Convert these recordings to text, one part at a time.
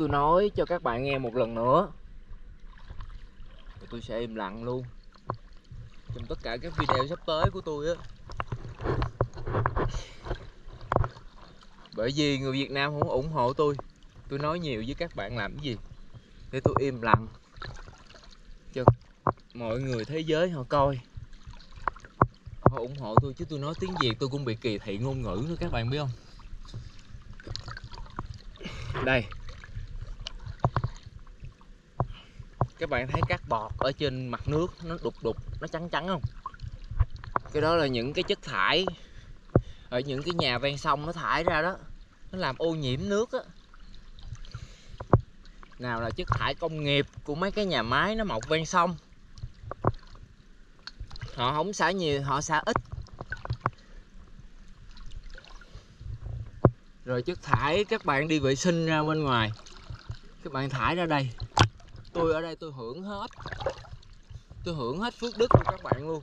tôi nói cho các bạn nghe một lần nữa. Tôi sẽ im lặng luôn. Trong tất cả các video sắp tới của tôi á. Bởi vì người Việt Nam không ủng hộ tôi tôi nói nhiều với các bạn làm cái gì. Để tôi im lặng cho mọi người thế giới họ coi. Họ ủng hộ tôi chứ tôi nói tiếng Việt tôi cũng bị kỳ thị ngôn ngữ nữa, các bạn biết không? Đây. Các bạn thấy cát bọt ở trên mặt nước nó đục đục, nó trắng trắng không? Cái đó là những cái chất thải ở những cái nhà ven sông nó thải ra đó. Nó làm ô nhiễm nước á. Nào là chất thải công nghiệp của mấy cái nhà máy nó mọc ven sông. Họ không xả nhiều, họ xả ít. Rồi chất thải, các bạn đi vệ sinh ra bên ngoài. Các bạn thải ra đây tôi ở đây tôi hưởng hết. Tôi hưởng hết phước đức của các bạn luôn.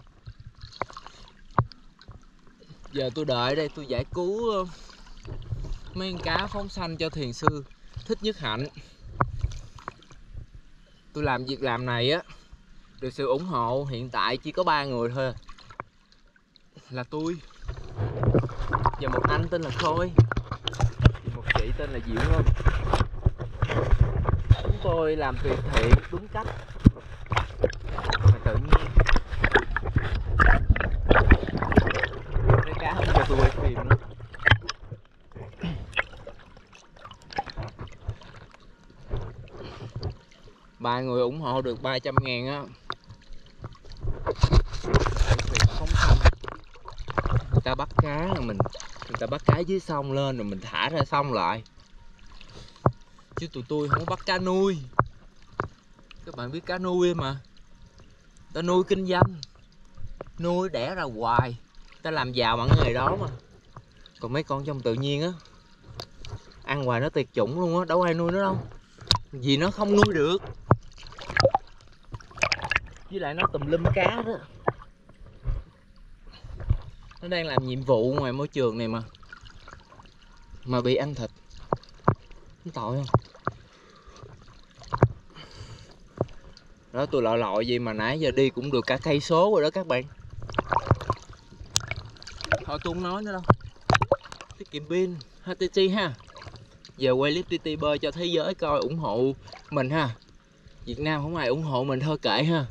Giờ tôi đợi đây, tôi giải cứu ờ, mấy con cá phóng xanh cho thiền sư thích nhất hạnh. Tôi làm việc làm này á, được sự ủng hộ, hiện tại chỉ có ba người thôi à. là tôi và một anh tên là khôi. Một chị tên là diệu ngân tôi làm từ thiện đúng cách. Mà tự nhiên. Cái cá không cho tôi quay phim nữa. Ba người ủng hộ được 300 ngàn á. Không xong người ta bắt cá là mình, người ta bắt cá dưới sông lên rồi mình thả ra sông lại chứ tụi tôi không bắt cá nuôi. Các bạn biết cá nuôi mà. Ta nuôi kinh doanh. Nuôi đẻ ra hoài. Ta làm giàu bằng nghề đó mà. Còn mấy con trong tự nhiên á, ăn hoài nó tuyệt chủng luôn á, đâu ai nuôi nó đâu. Vì nó không nuôi được. Với lại nó tùm lum cá đó. Nó đang làm nhiệm vụ ngoài môi trường này mà. Mà bị ăn thịt. Nó tội không? Đó, tôi lọ lọ gì mà nãy giờ đi cũng được cả cây số rồi đó các bạn. Thôi, tôi không nói nữa đâu. Tiết kiệm pin HTC ha. Giờ quay clip TT bơi cho thế giới coi ủng hộ mình ha. Việt Nam không ai ủng hộ mình thôi kệ ha.